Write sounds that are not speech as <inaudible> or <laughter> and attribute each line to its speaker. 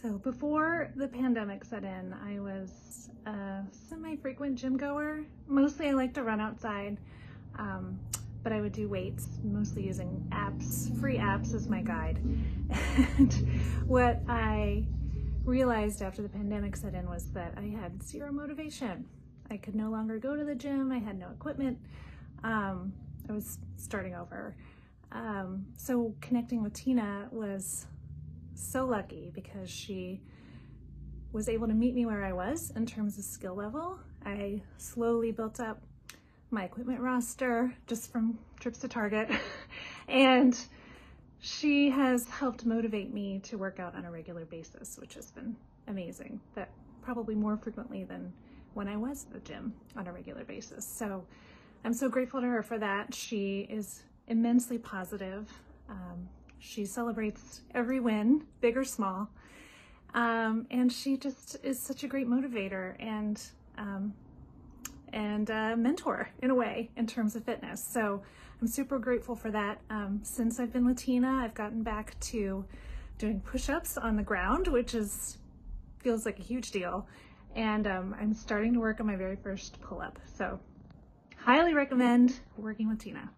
Speaker 1: So before the pandemic set in, I was a semi-frequent gym goer. Mostly I like to run outside, um, but I would do weights, mostly using apps, free apps as my guide. And what I realized after the pandemic set in was that I had zero motivation. I could no longer go to the gym, I had no equipment. Um, I was starting over. Um, so connecting with Tina was so lucky because she was able to meet me where I was in terms of skill level. I slowly built up my equipment roster just from trips to Target. <laughs> and she has helped motivate me to work out on a regular basis, which has been amazing. That probably more frequently than when I was at the gym on a regular basis. So I'm so grateful to her for that. She is immensely positive. Um, she celebrates every win, big or small. Um, and she just is such a great motivator and um, and mentor in a way in terms of fitness. So I'm super grateful for that. Um, since I've been with Tina, I've gotten back to doing push-ups on the ground, which is feels like a huge deal. And um, I'm starting to work on my very first pull-up. So highly recommend working with Tina.